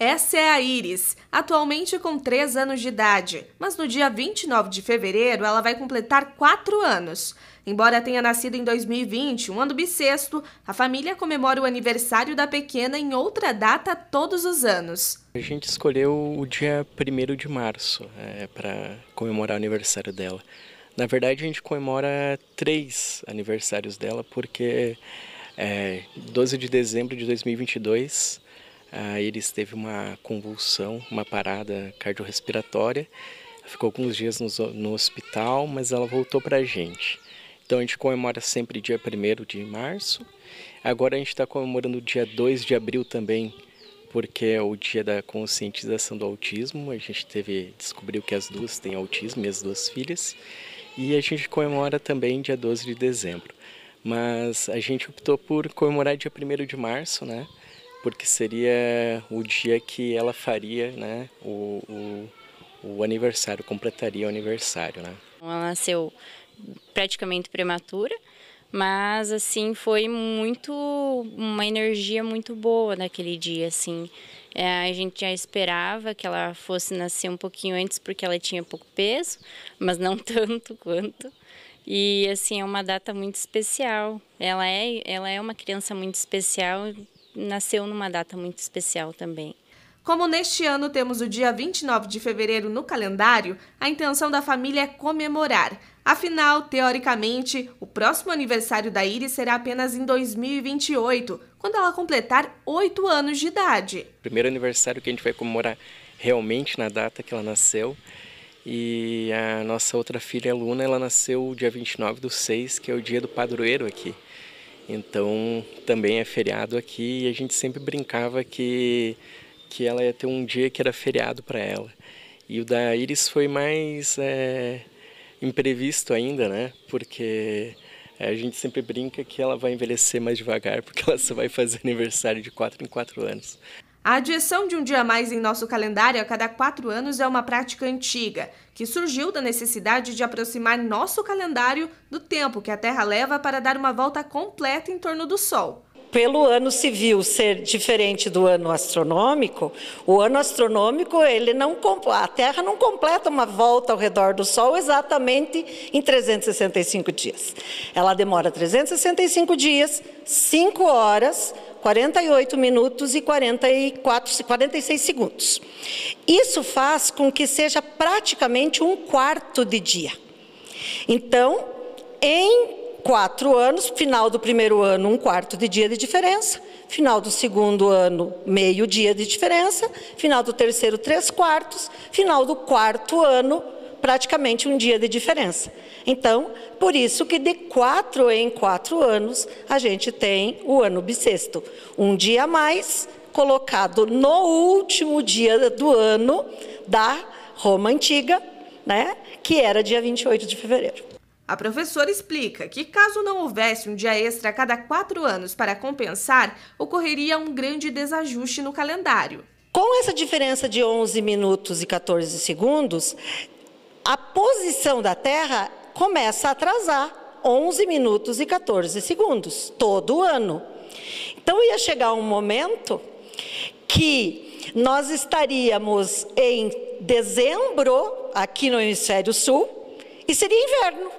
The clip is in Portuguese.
Essa é a Iris, atualmente com 3 anos de idade, mas no dia 29 de fevereiro ela vai completar 4 anos. Embora tenha nascido em 2020, um ano bissexto, a família comemora o aniversário da pequena em outra data todos os anos. A gente escolheu o dia 1 de março é, para comemorar o aniversário dela. Na verdade, a gente comemora três aniversários dela, porque é, 12 de dezembro de 2022 a Iris teve uma convulsão, uma parada cardiorrespiratória. Ficou alguns dias no, no hospital, mas ela voltou para a gente. Então a gente comemora sempre dia 1 de março. Agora a gente está comemorando o dia 2 de abril também, porque é o dia da conscientização do autismo. A gente teve descobriu que as duas têm autismo, as duas filhas. E a gente comemora também dia 12 de dezembro. Mas a gente optou por comemorar dia 1 de março, né? Porque seria o dia que ela faria, né? O, o, o aniversário, completaria o aniversário, né? Ela nasceu praticamente prematura, mas assim foi muito uma energia muito boa naquele dia assim é, a gente já esperava que ela fosse nascer um pouquinho antes porque ela tinha pouco peso mas não tanto quanto e assim é uma data muito especial ela é ela é uma criança muito especial nasceu numa data muito especial também como neste ano temos o dia 29 de fevereiro no calendário, a intenção da família é comemorar. Afinal, teoricamente, o próximo aniversário da Iris será apenas em 2028, quando ela completar 8 anos de idade. Primeiro aniversário que a gente vai comemorar realmente na data que ela nasceu. E a nossa outra filha, Luna, ela nasceu dia 29 do 6, que é o dia do padroeiro aqui. Então, também é feriado aqui e a gente sempre brincava que que ela ia ter um dia que era feriado para ela. E o da Iris foi mais é, imprevisto ainda, né? Porque é, a gente sempre brinca que ela vai envelhecer mais devagar, porque ela só vai fazer aniversário de 4 em 4 anos. A adição de um dia mais em nosso calendário a cada quatro anos é uma prática antiga, que surgiu da necessidade de aproximar nosso calendário do tempo que a Terra leva para dar uma volta completa em torno do Sol pelo ano civil ser diferente do ano astronômico, o ano astronômico ele não a Terra não completa uma volta ao redor do Sol exatamente em 365 dias. Ela demora 365 dias, 5 horas, 48 minutos e 44, 46 segundos. Isso faz com que seja praticamente um quarto de dia. Então, em quatro anos, final do primeiro ano, um quarto de dia de diferença, final do segundo ano, meio dia de diferença, final do terceiro, três quartos, final do quarto ano, praticamente um dia de diferença. Então, por isso que de quatro em quatro anos a gente tem o ano bissexto, um dia a mais colocado no último dia do ano da Roma Antiga, né, que era dia 28 de fevereiro. A professora explica que, caso não houvesse um dia extra a cada quatro anos para compensar, ocorreria um grande desajuste no calendário. Com essa diferença de 11 minutos e 14 segundos, a posição da Terra começa a atrasar 11 minutos e 14 segundos, todo ano. Então ia chegar um momento que nós estaríamos em dezembro, aqui no hemisfério sul, e seria inverno.